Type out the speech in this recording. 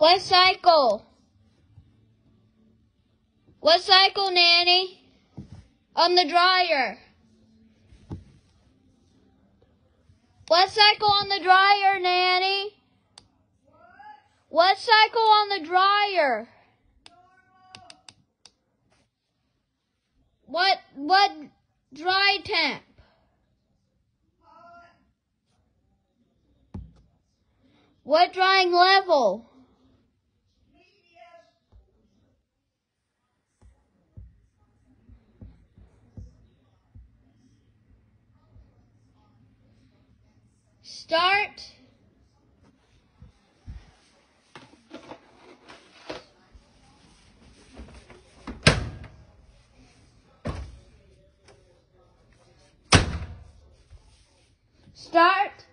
What cycle? What cycle, Nanny? On the dryer. What cycle on the dryer, Nanny? What cycle on the dryer? What what dry temp? What drying level? Start. Start